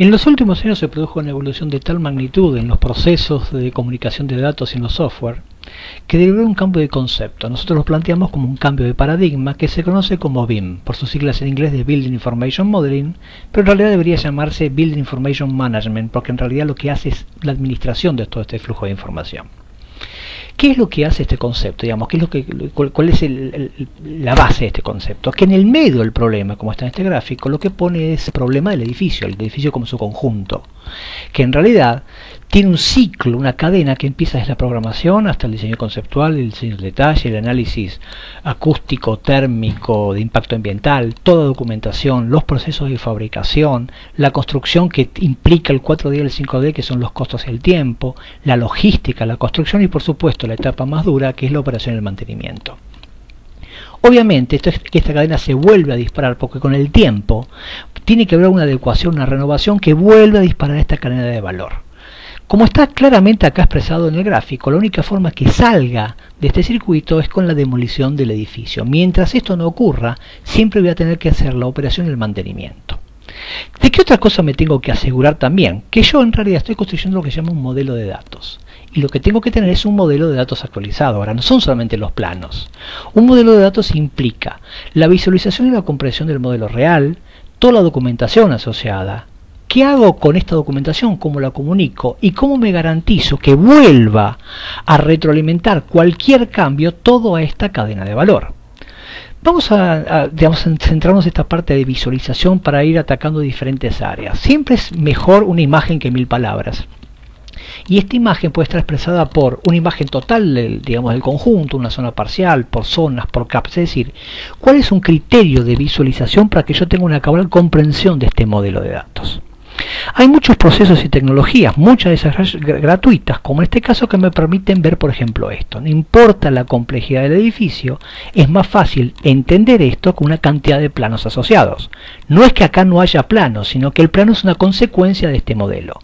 En los últimos años se produjo una evolución de tal magnitud en los procesos de comunicación de datos y en los software que derivó un cambio de concepto. Nosotros lo planteamos como un cambio de paradigma que se conoce como BIM, por sus siglas en inglés de Building Information Modeling, pero en realidad debería llamarse Building Information Management, porque en realidad lo que hace es la administración de todo este flujo de información. ¿Qué es lo que hace este concepto? Digamos, ¿qué es lo que, ¿Cuál es la base de este concepto? Que en el medio del problema, como está en este gráfico, lo que pone es el problema del edificio, el edificio como su conjunto. Que en realidad tiene un ciclo, una cadena que empieza desde la programación hasta el diseño conceptual, el diseño de detalle, el análisis acústico, térmico, de impacto ambiental, toda documentación, los procesos de fabricación, la construcción que implica el 4D y el 5D, que son los costos y el tiempo, la logística, la construcción y por supuesto la etapa más dura, que es la operación y el mantenimiento. Obviamente, esto es que esta cadena se vuelve a disparar porque con el tiempo tiene que haber una adecuación, una renovación que vuelve a disparar esta cadena de valor. Como está claramente acá expresado en el gráfico, la única forma que salga de este circuito es con la demolición del edificio. Mientras esto no ocurra, siempre voy a tener que hacer la operación y el mantenimiento. ¿De qué otra cosa me tengo que asegurar también? Que yo en realidad estoy construyendo lo que se llama un modelo de datos. Y lo que tengo que tener es un modelo de datos actualizado. Ahora, no son solamente los planos. Un modelo de datos implica la visualización y la comprensión del modelo real, toda la documentación asociada, ¿Qué hago con esta documentación? ¿Cómo la comunico? ¿Y cómo me garantizo que vuelva a retroalimentar cualquier cambio toda esta cadena de valor? Vamos a, centrarnos en esta parte de visualización para ir atacando diferentes áreas. Siempre es mejor una imagen que mil palabras. Y esta imagen puede estar expresada por una imagen total del, digamos, del conjunto, una zona parcial, por zonas, por caps. Es decir, ¿cuál es un criterio de visualización para que yo tenga una cabal comprensión de este modelo de datos? Hay muchos procesos y tecnologías, muchas de esas gratuitas, como en este caso, que me permiten ver, por ejemplo, esto. No importa la complejidad del edificio, es más fácil entender esto con una cantidad de planos asociados. No es que acá no haya planos, sino que el plano es una consecuencia de este modelo.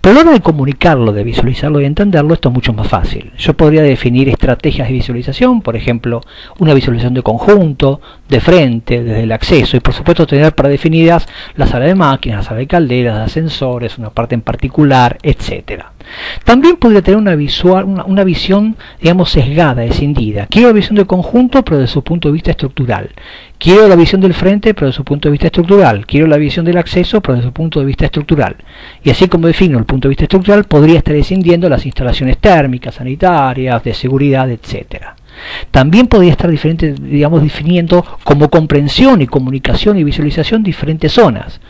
Pero a la hora de comunicarlo, de visualizarlo y entenderlo, esto es mucho más fácil. Yo podría definir estrategias de visualización, por ejemplo, una visualización de conjunto, de frente, desde el acceso, y por supuesto tener para definidas la sala de máquinas, la sala de calderas, de ascensores, una parte en particular, etcétera. También podría tener una, visual, una, visión, digamos, sesgada, escindida. Quiero la visión del conjunto, pero desde su punto de vista estructural. Quiero la visión del frente, pero desde su punto de vista estructural. Quiero la visión del acceso, pero desde su punto de vista estructural. Y así como defino el punto de vista estructural, podría estar escindiendo las instalaciones térmicas, sanitarias, de seguridad, etcétera. También podría estar diferente, digamos, definiendo como comprensión y comunicación y visualización diferentes zonas.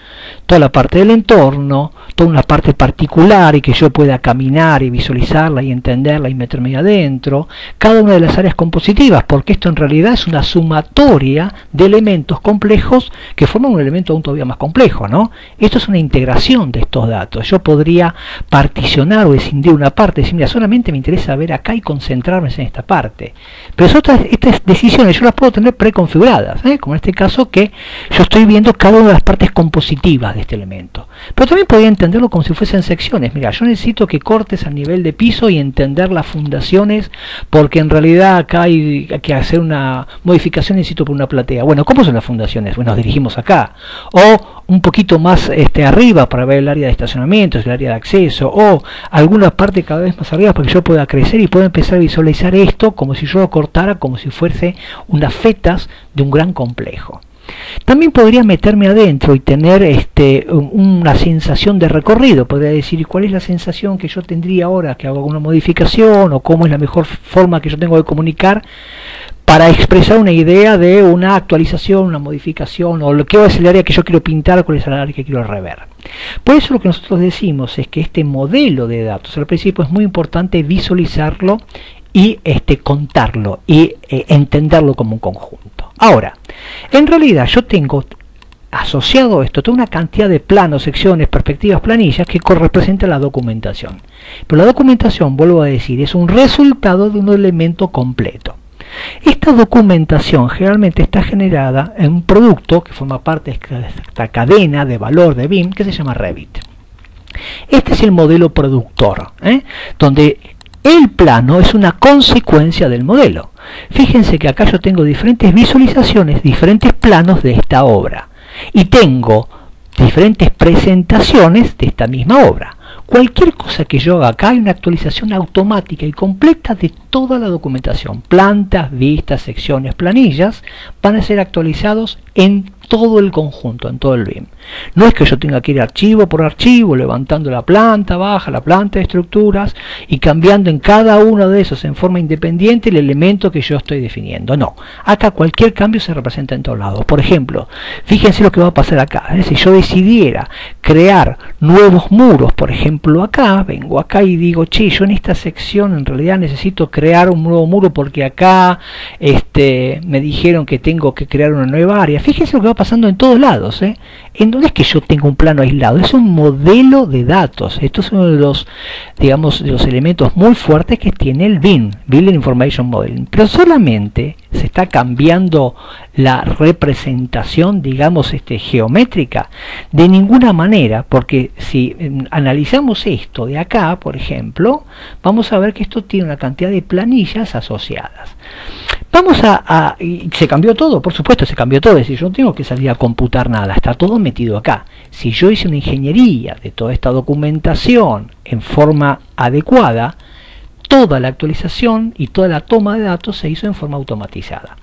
Toda la parte del entorno, toda una parte particular y que yo pueda caminar y visualizarla y entenderla y meterme adentro. Cada una de las áreas compositivas, porque esto en realidad es una sumatoria de elementos complejos que forman un elemento aún todavía más complejo, ¿no? Esto es una integración de estos datos. Yo podría particionar o escindir una parte, decir, mira, solamente me interesa ver acá y concentrarme en esta parte. Pero estas decisiones yo las puedo tener preconfiguradas, ¿eh? como en este caso que yo estoy viendo cada una de las partes compositivas de este elemento. Pero también podría entenderlo como si fuesen secciones. Mira, yo necesito que cortes a nivel de piso y entender las fundaciones, porque en realidad acá hay que hacer una modificación, necesito por una platea. Bueno, ¿cómo son las fundaciones? Bueno, nos dirigimos acá. O un poquito más este, arriba para ver el área de estacionamiento, el área de acceso, o alguna parte cada vez más arriba para que yo pueda crecer y pueda empezar a visualizar esto como si yo lo cortara, como si fuese unas fetas de un gran complejo. También podría meterme adentro y tener este, una sensación de recorrido. Podría decir cuál es la sensación que yo tendría ahora que hago una modificación o cómo es la mejor forma que yo tengo de comunicar para expresar una idea de una actualización, una modificación, o lo que es el área que yo quiero pintar, cuál es el área que quiero rever. Por eso lo que nosotros decimos es que este modelo de datos, al principio es muy importante visualizarlo y este, contarlo y eh, entenderlo como un conjunto. Ahora, en realidad yo tengo asociado a esto toda una cantidad de planos, secciones, perspectivas, planillas que representan la documentación. Pero la documentación, vuelvo a decir, es un resultado de un elemento completo. Esta documentación generalmente está generada en un producto que forma parte de esta cadena de valor de BIM que se llama Revit. Este es el modelo productor, ¿eh? donde el plano es una consecuencia del modelo. Fíjense que acá yo tengo diferentes visualizaciones, diferentes planos de esta obra. Y tengo diferentes presentaciones de esta misma obra. Cualquier cosa que yo haga acá hay una actualización automática y completa de toda la documentación. Plantas, vistas, secciones, planillas van a ser actualizados en todo el conjunto, en todo el BIM. No es que yo tenga que ir archivo por archivo, levantando la planta baja, la planta de estructuras y cambiando en cada uno de esos en forma independiente el elemento que yo estoy definiendo. No, acá cualquier cambio se representa en todos lados. Por ejemplo, fíjense lo que va a pasar acá. Si yo decidiera crear nuevos muros, por ejemplo acá, vengo acá y digo, che, yo en esta sección en realidad necesito crear un nuevo muro porque acá este, me dijeron que tengo que crear una nueva área. Fíjense lo que va pasando en todos lados. ¿eh? En, no es que yo tenga un plano aislado, es un modelo de datos. Esto es uno de los, digamos, los elementos muy fuertes que tiene el BIM, Building Information Modeling. Pero solamente se está cambiando la representación, digamos, este, geométrica. De ninguna manera, porque si em, analizamos esto de acá, por ejemplo, vamos a ver que esto tiene una cantidad de planillas asociadas. Vamos a, se cambió todo, por supuesto, se cambió todo, es decir, yo no tengo que salir a computar nada, está todo metido acá. Si yo hice una ingeniería de toda esta documentación en forma adecuada, toda la actualización y toda la toma de datos se hizo en forma automatizada.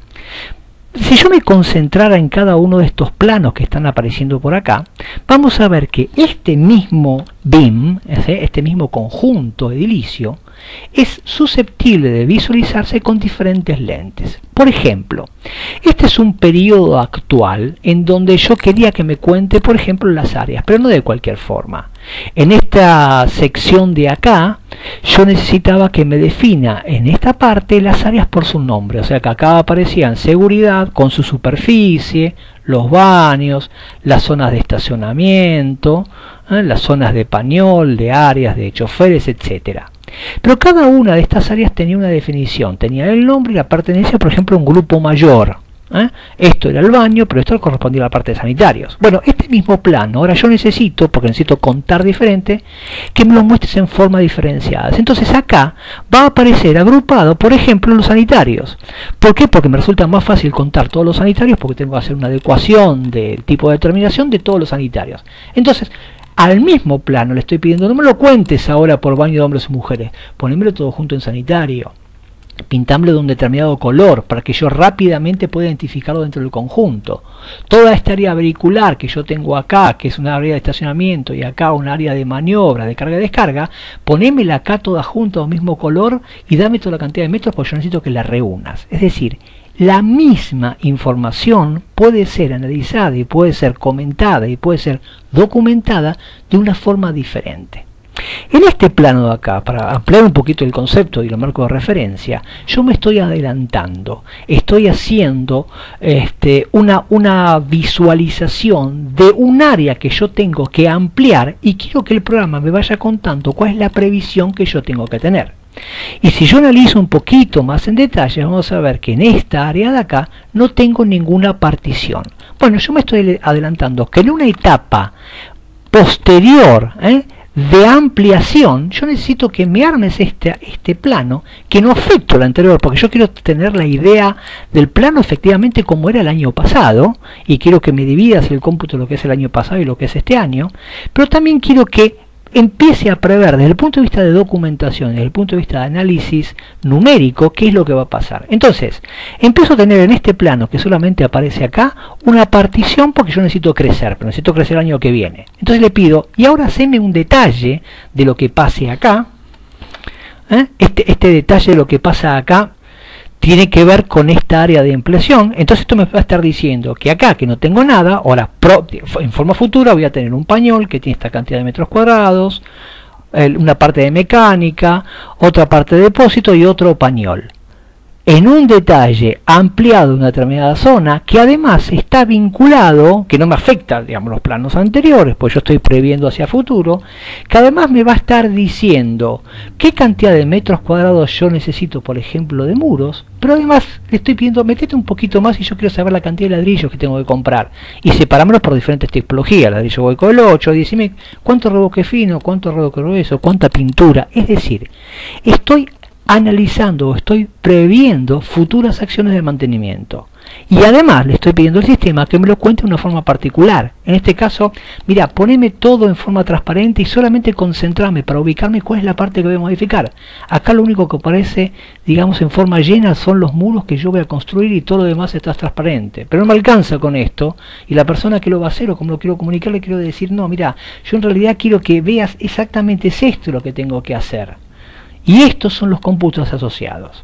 Si yo me concentrara en cada uno de estos planos que están apareciendo por acá, vamos a ver que este mismo BIM, este mismo conjunto edilicio, es susceptible de visualizarse con diferentes lentes. Por ejemplo, este es un periodo actual en donde yo quería que me cuente, por ejemplo, las áreas, pero no de cualquier forma. En esta sección de acá, yo necesitaba que me defina en esta parte las áreas por su nombre. O sea que acá aparecían seguridad con su superficie, los baños, las zonas de estacionamiento, ¿eh? las zonas de pañol, de áreas, de choferes, etcétera. Pero cada una de estas áreas tenía una definición, tenía el nombre y la pertenencia, por ejemplo, a un grupo mayor. ¿eh? Esto era el baño, pero esto correspondía a la parte de sanitarios. Bueno, este mismo plano, ahora yo necesito, porque necesito contar diferente, que me lo muestres en forma diferenciada. Entonces acá va a aparecer agrupado, por ejemplo, los sanitarios. ¿Por qué? Porque me resulta más fácil contar todos los sanitarios, porque tengo que hacer una adecuación del tipo de determinación de todos los sanitarios. Entonces, al mismo plano le estoy pidiendo, no me lo cuentes ahora por baño de hombres y mujeres, ponémelo todo junto en sanitario, pintámelo de un determinado color para que yo rápidamente pueda identificarlo dentro del conjunto. Toda esta área vehicular que yo tengo acá, que es una área de estacionamiento, y acá un área de maniobra, de carga y descarga, ponémela acá toda junto al mismo color y dame toda la cantidad de metros porque yo necesito que la reúnas. Es decir, la misma información puede ser analizada y puede ser comentada y puede ser documentada de una forma diferente. En este plano de acá, para ampliar un poquito el concepto y el marco de referencia, yo me estoy adelantando, estoy haciendo este, una, una visualización de un área que yo tengo que ampliar y quiero que el programa me vaya contando cuál es la previsión que yo tengo que tener. Y si yo analizo un poquito más en detalle, vamos a ver que en esta área de acá no tengo ninguna partición. Bueno, yo me estoy adelantando que en una etapa posterior ¿eh? de ampliación, yo necesito que me armes este, este plano que no afecte al anterior, porque yo quiero tener la idea del plano efectivamente como era el año pasado, y quiero que me dividas el cómputo de lo que es el año pasado y lo que es este año, pero también quiero que empiece a prever desde el punto de vista de documentación, desde el punto de vista de análisis numérico, qué es lo que va a pasar. Entonces, empiezo a tener en este plano, que solamente aparece acá, una partición porque yo necesito crecer, pero necesito crecer el año que viene. Entonces le pido, y ahora haceme un detalle de lo que pase acá, ¿eh? este, este detalle de lo que pasa acá, tiene que ver con esta área de ampliación. Entonces esto me va a estar diciendo que acá, que no tengo nada, ahora en forma futura voy a tener un pañol que tiene esta cantidad de metros cuadrados, una parte de mecánica, otra parte de depósito y otro pañol en un detalle ampliado en una determinada zona que además está vinculado, que no me afecta, digamos, los planos anteriores, pues yo estoy previendo hacia futuro, que además me va a estar diciendo qué cantidad de metros cuadrados yo necesito, por ejemplo, de muros, pero además le estoy pidiendo, metete un poquito más y yo quiero saber la cantidad de ladrillos que tengo que comprar. Y separármelos por diferentes tipologías, ladrillo hueco del 8, decime cuánto revoque fino, cuánto revoque grueso, cuánta pintura, es decir, estoy analizando o estoy previendo futuras acciones de mantenimiento. Y además le estoy pidiendo al sistema que me lo cuente de una forma particular. En este caso, mira, poneme todo en forma transparente y solamente concentrarme para ubicarme cuál es la parte que voy a modificar. Acá lo único que aparece, digamos, en forma llena son los muros que yo voy a construir y todo lo demás está transparente. Pero no me alcanza con esto y la persona que lo va a hacer o como lo quiero comunicar le quiero decir, no, mira, yo en realidad quiero que veas exactamente es esto lo que tengo que hacer. Y estos son los cómputos asociados.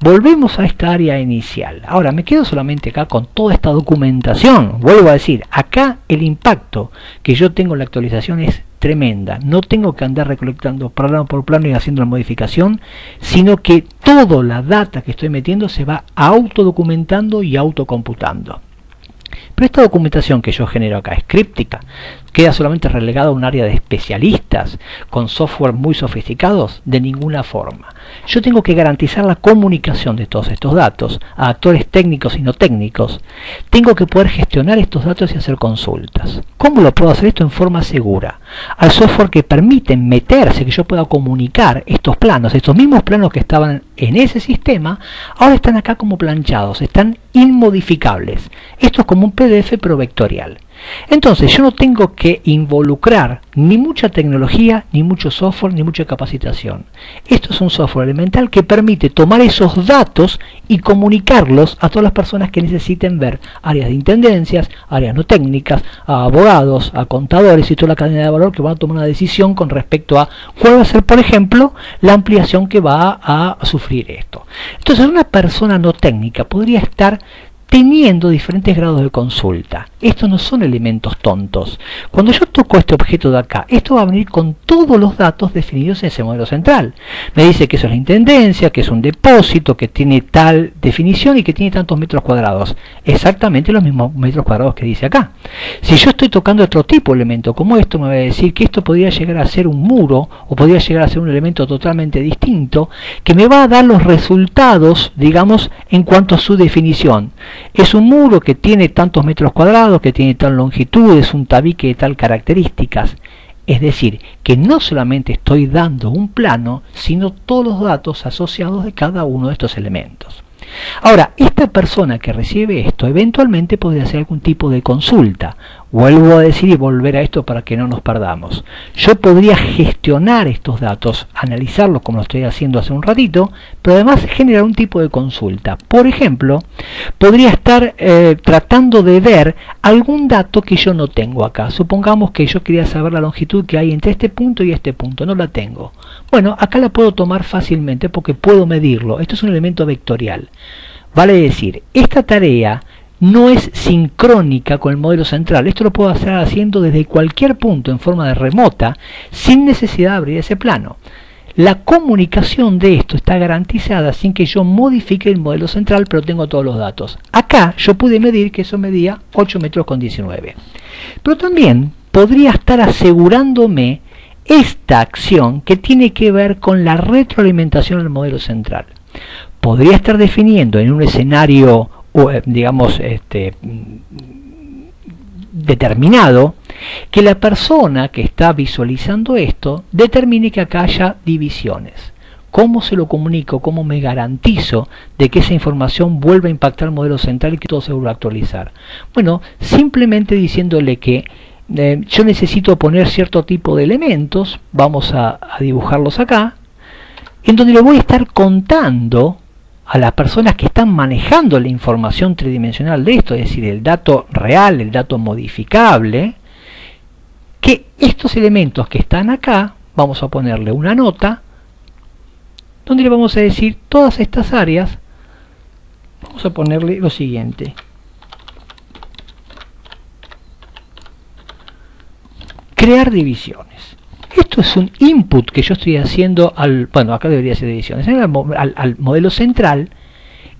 Volvemos a esta área inicial. Ahora me quedo solamente acá con toda esta documentación. Vuelvo a decir, acá el impacto que yo tengo en la actualización es tremenda. No tengo que andar recolectando plano por plano y haciendo la modificación, sino que toda la data que estoy metiendo se va autodocumentando y autocomputando. Pero esta documentación que yo genero acá es críptica, queda solamente relegada a un área de especialistas con software muy sofisticados, de ninguna forma. Yo tengo que garantizar la comunicación de todos estos datos a actores técnicos y no técnicos. Tengo que poder gestionar estos datos y hacer consultas. ¿Cómo lo puedo hacer esto en forma segura? Al software que permite meterse, que yo pueda comunicar estos planos, estos mismos planos que estaban en ese sistema, ahora están acá como planchados, están inmodificables. Esto es como un PDF pero vectorial. Entonces yo no tengo que involucrar ni mucha tecnología, ni mucho software, ni mucha capacitación. Esto es un software elemental que permite tomar esos datos y comunicarlos a todas las personas que necesiten ver áreas de intendencias, áreas no técnicas, a abogados, a contadores y toda la cadena de valor que van a tomar una decisión con respecto a cuál va a ser, por ejemplo, la ampliación que va a sufrir esto. Entonces una persona no técnica podría estar teniendo diferentes grados de consulta. Estos no son elementos tontos. Cuando yo toco este objeto de acá, esto va a venir con todos los datos definidos en ese modelo central. Me dice que eso es la intendencia, que es un depósito, que tiene tal definición y que tiene tantos metros cuadrados. Exactamente los mismos metros cuadrados que dice acá. Si yo estoy tocando otro tipo de elemento como esto, me va a decir que esto podría llegar a ser un muro o podría llegar a ser un elemento totalmente distinto que me va a dar los resultados, digamos, en cuanto a su definición. Es un muro que tiene tantos metros cuadrados, que tiene tal longitud, es un tabique de tal características. Es decir, que no solamente estoy dando un plano, sino todos los datos asociados de cada uno de estos elementos. Ahora, esta persona que recibe esto eventualmente podría hacer algún tipo de consulta. Vuelvo a decir y volver a esto para que no nos perdamos. Yo podría gestionar estos datos, analizarlos como lo estoy haciendo hace un ratito, pero además generar un tipo de consulta. Por ejemplo, podría estar eh, tratando de ver algún dato que yo no tengo acá. Supongamos que yo quería saber la longitud que hay entre este punto y este punto. No la tengo. Bueno, acá la puedo tomar fácilmente porque puedo medirlo. Esto es un elemento vectorial. Vale decir, esta tarea no es sincrónica con el modelo central. Esto lo puedo hacer haciendo desde cualquier punto en forma de remota sin necesidad de abrir ese plano. La comunicación de esto está garantizada sin que yo modifique el modelo central, pero tengo todos los datos. Acá yo pude medir que eso medía 8 metros con 19. Pero también podría estar asegurándome esta acción que tiene que ver con la retroalimentación del modelo central. Podría estar definiendo en un escenario digamos, este, determinado, que la persona que está visualizando esto determine que acá haya divisiones. ¿Cómo se lo comunico? ¿Cómo me garantizo de que esa información vuelva a impactar el modelo central y que todo se vuelva a actualizar? Bueno, simplemente diciéndole que eh, yo necesito poner cierto tipo de elementos, vamos a, a dibujarlos acá, en donde le voy a estar contando a las personas que están manejando la información tridimensional de esto, es decir, el dato real, el dato modificable, que estos elementos que están acá, vamos a ponerle una nota, donde le vamos a decir todas estas áreas, vamos a ponerle lo siguiente. Crear divisiones. Esto es un input que yo estoy haciendo al, bueno, acá debería ser ediciones, al, al, modelo central,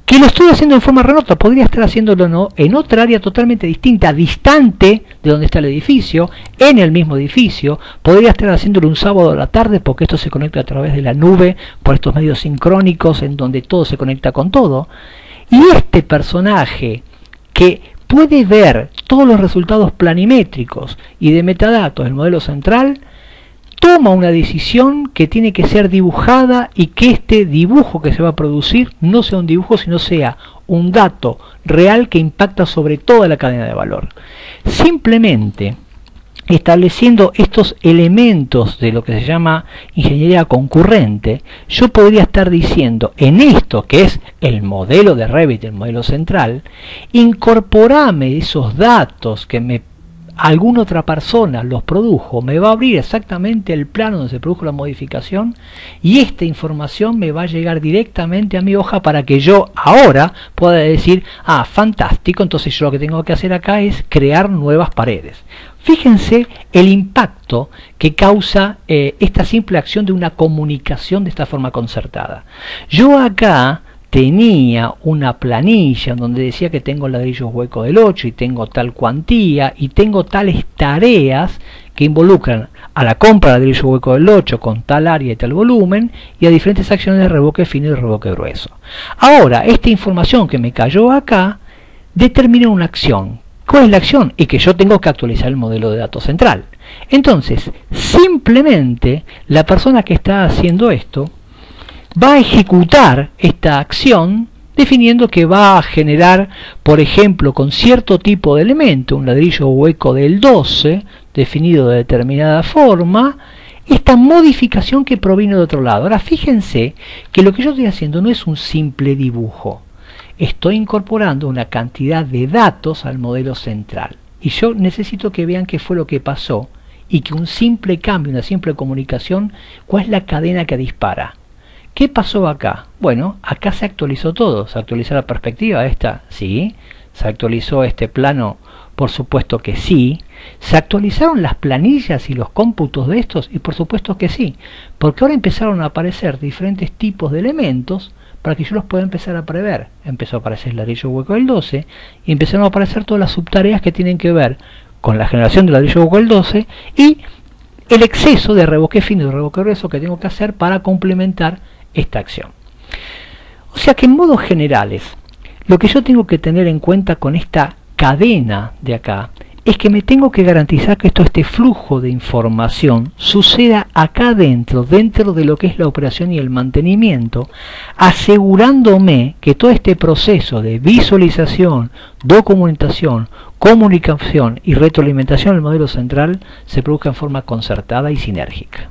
que lo estoy haciendo en forma remota, podría estar haciéndolo en otra área totalmente distinta, distante de donde está el edificio, en el mismo edificio, podría estar haciéndolo un sábado a la tarde porque esto se conecta a través de la nube por estos medios sincrónicos en donde todo se conecta con todo. Y este personaje que puede ver todos los resultados planimétricos y de metadatos del modelo central, toma una decisión que tiene que ser dibujada y que este dibujo que se va a producir no sea un dibujo, sino sea un dato real que impacta sobre toda la cadena de valor. Simplemente estableciendo estos elementos de lo que se llama ingeniería concurrente, yo podría estar diciendo en esto que es el modelo de Revit, el modelo central, incorporame esos datos que me alguna otra persona los produjo, me va a abrir exactamente el plano donde se produjo la modificación y esta información me va a llegar directamente a mi hoja para que yo ahora pueda decir, ah, fantástico, entonces yo lo que tengo que hacer acá es crear nuevas paredes. Fíjense el impacto que causa eh, esta simple acción de una comunicación de esta forma concertada. Yo acá tenía una planilla donde decía que tengo ladrillos hueco del 8 y tengo tal cuantía y tengo tales tareas que involucran a la compra de ladrillo hueco del 8 con tal área y tal volumen y a diferentes acciones de revoque fino y revoque grueso. Ahora, esta información que me cayó acá determina una acción. ¿Cuál es la acción? Y que yo tengo que actualizar el modelo de datos central. Entonces, simplemente la persona que está haciendo esto va a ejecutar esta acción definiendo que va a generar, por ejemplo, con cierto tipo de elemento, un ladrillo hueco del 12, definido de determinada forma, esta modificación que proviene de otro lado. Ahora fíjense que lo que yo estoy haciendo no es un simple dibujo, estoy incorporando una cantidad de datos al modelo central. Y yo necesito que vean qué fue lo que pasó y que un simple cambio, una simple comunicación, cuál es la cadena que dispara. ¿Qué pasó acá? Bueno, acá se actualizó todo, se actualizó la perspectiva esta, sí, se actualizó este plano, por supuesto que sí, se actualizaron las planillas y los cómputos de estos, y por supuesto que sí, porque ahora empezaron a aparecer diferentes tipos de elementos para que yo los pueda empezar a prever. Empezó a aparecer el ladrillo hueco del 12 y empezaron a aparecer todas las subtareas que tienen que ver con la generación del ladrillo hueco del 12 y el exceso de revoque fino y revoque grueso que tengo que hacer para complementar esta acción. O sea que en modos generales, lo que yo tengo que tener en cuenta con esta cadena de acá es que me tengo que garantizar que todo este flujo de información suceda acá dentro, dentro de lo que es la operación y el mantenimiento, asegurándome que todo este proceso de visualización, documentación, comunicación y retroalimentación del modelo central se produzca en forma concertada y sinérgica.